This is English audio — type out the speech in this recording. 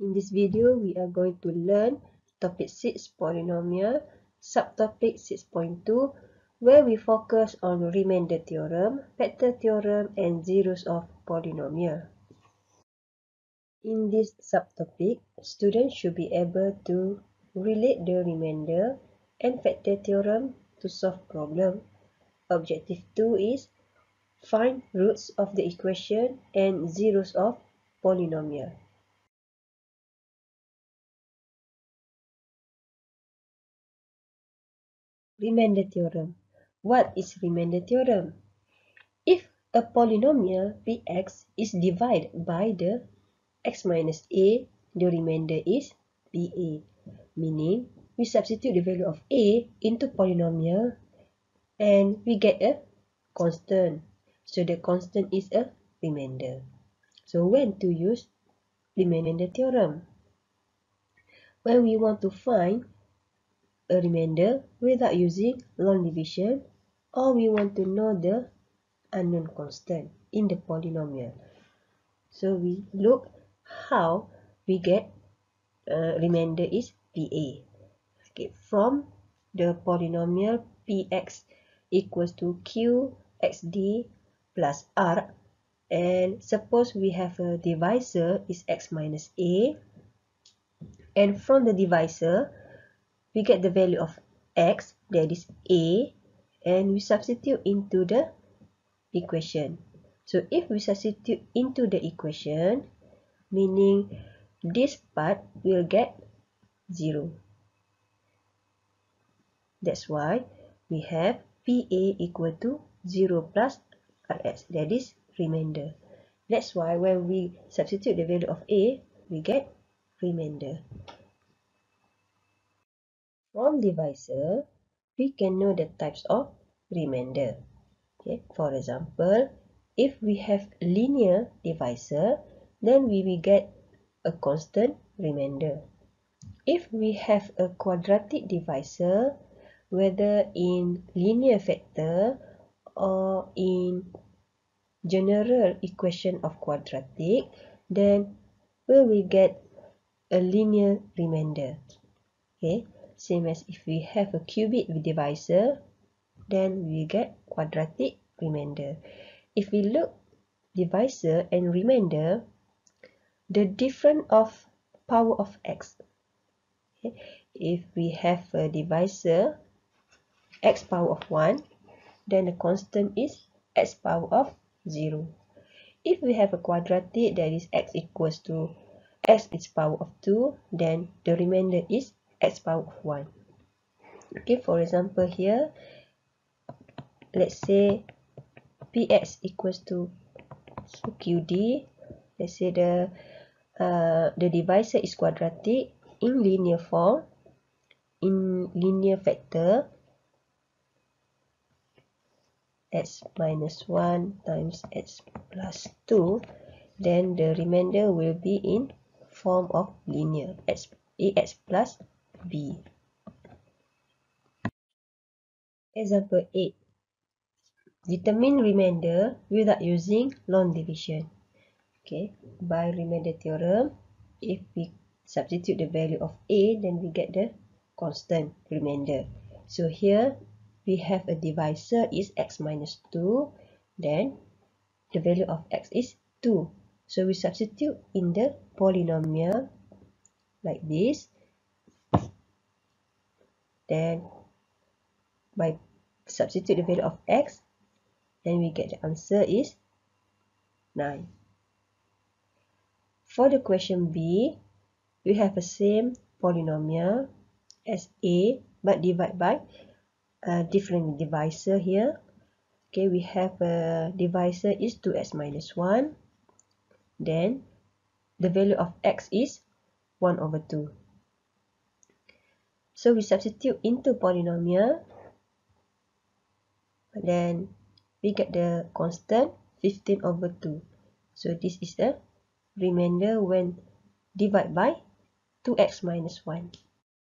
In this video, we are going to learn topic 6 polynomial, subtopic 6.2 where we focus on remainder theorem, factor theorem and zeros of polynomial. In this subtopic, students should be able to relate the remainder and factor theorem to solve problem. Objective 2 is find roots of the equation and zeros of polynomial. Remainder theorem. What is remainder theorem? If a polynomial px is divided by the x minus a, the remainder is PA, Meaning, we substitute the value of a into polynomial and we get a constant. So the constant is a remainder. So when to use remainder theorem? When we want to find a remainder without using long division or we want to know the unknown constant in the polynomial. So we look how we get uh, remainder is PA. Okay, from the polynomial Px equals to Qxd plus R and suppose we have a divisor is x minus a and from the divisor we get the value of x, that is a, and we substitute into the equation. So if we substitute into the equation, meaning this part will get 0. That's why we have PA equal to 0 plus RS, that is remainder. That's why when we substitute the value of A, we get remainder. From divisor, we can know the types of remainder. Okay, for example, if we have linear divisor, then we will get a constant remainder. If we have a quadratic divisor, whether in linear factor or in general equation of quadratic, then we will get a linear remainder. Okay, same as if we have a cubic divisor then we get quadratic remainder. If we look divisor and remainder the difference of power of x. Okay. if we have a divisor x power of 1 then the constant is x power of 0 if we have a quadratic that is x equals to x is power of 2 then the remainder is x power of 1 okay for example here let's say px equals to qd let's say the uh, the divisor is quadratic in linear form in linear factor x minus 1 times x plus 2 then the remainder will be in form of linear. X ax plus B. Example 8. Determine remainder without using long division. Okay, by remainder theorem, if we substitute the value of A, then we get the constant remainder. So here, we have a divisor is x minus 2, then the value of x is 2. So we substitute in the polynomial like this. Then by substitute the value of x then we get the answer is 9 for the question b we have the same polynomial as a but divide by a different divisor here. Okay we have a divisor is 2x minus 1 then the value of x is 1 over 2 So we substitute into polynomial. Then we get the constant 15 over 2. So this is the remainder when divided by 2x minus 1.